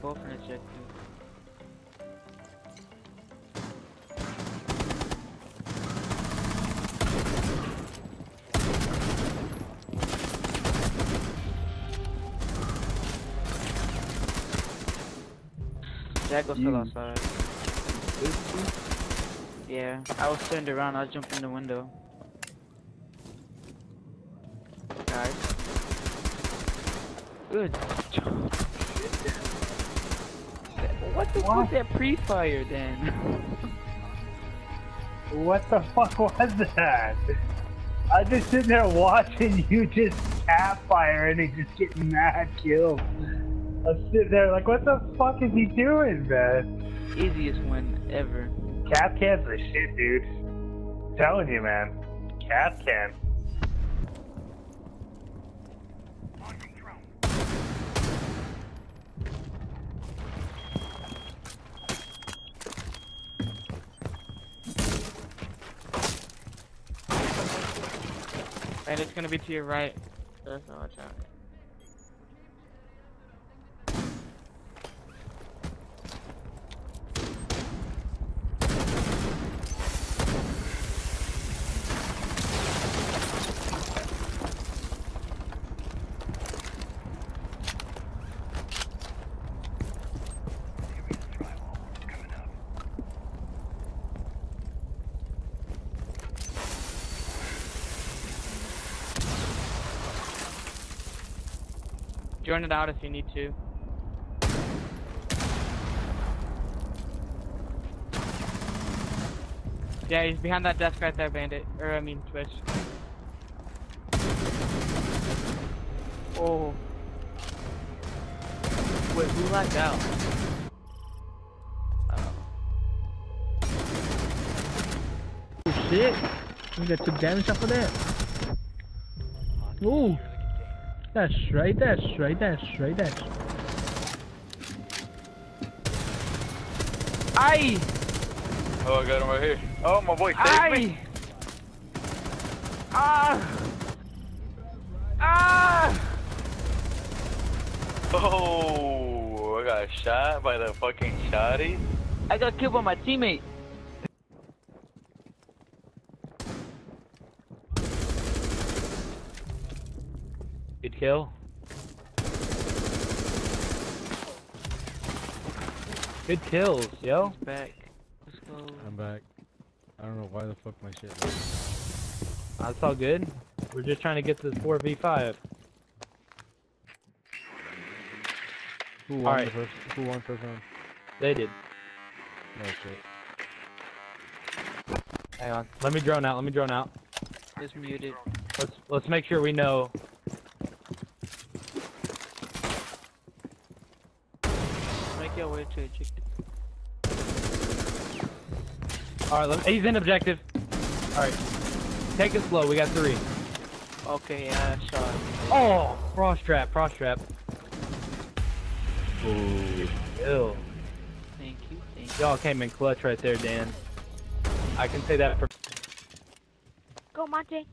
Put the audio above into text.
both an objective. Jacko's still You- outside. Yeah, I was turned around, I jumped in the window. Guys. Good. What the fuck that pre-fire then? What the fuck was that? I just sitting there watching you just cap fire and he just getting mad kills. I'm sitting there like, what the fuck is he doing, man? Easiest one ever. Cap can's the shit, dude. telling you, man. Cap can. And it's gonna be to your right. That's not watch out. Join it out if you need to. Yeah, he's behind that desk right there, Bandit. Or, I mean, Twitch. Oh. Wait, who lagged out? Oh. Oh shit! We got took damage off of that. Ooh! That's right, that's right, that's right, that's Aye! Oh, I got him right here. Oh, my boy saved me. Ah! Ah! Oh, I got shot by the fucking shotty. I got killed by my teammate. Good kill. Good kills, yo. He's back. Let's go. I'm back. I don't know why the fuck my shit. That's all good. We're just trying to get this 4v5. Who won Alright. the first? Who won first round? They did. No shit. Hang on. Let me drone out, let me drone out. It's muted. Let's let's make sure we know. Your way to objective. Alright, let- he's in objective. Alright. Take it slow, we got three. Okay, yeah, I shot. Oh! Frost trap, frost trap. Ooh. Ew. Thank you, thank you. Y'all came in clutch right there, Dan. I can say that for Go, Monte.